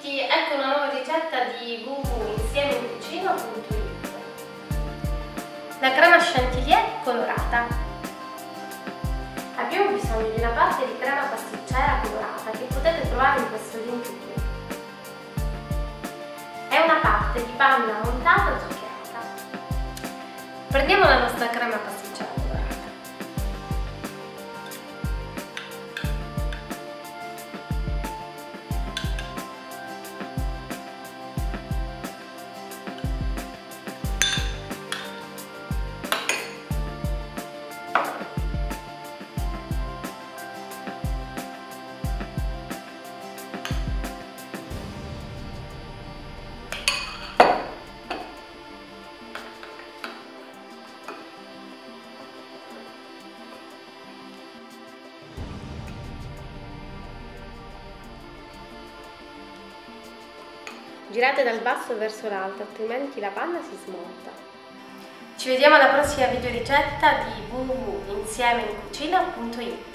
di www.insiemeincucina.it La crema chantilly colorata Abbiamo bisogno di una parte di crema pasticcera colorata che potete trovare in questo link qui. È una parte di panna montata zuccherata. Prendiamo la nostra crema pasticcera Girate dal basso verso l'alto, altrimenti la panna si smonta. Ci vediamo alla prossima video ricetta di www.insiemeincucina.it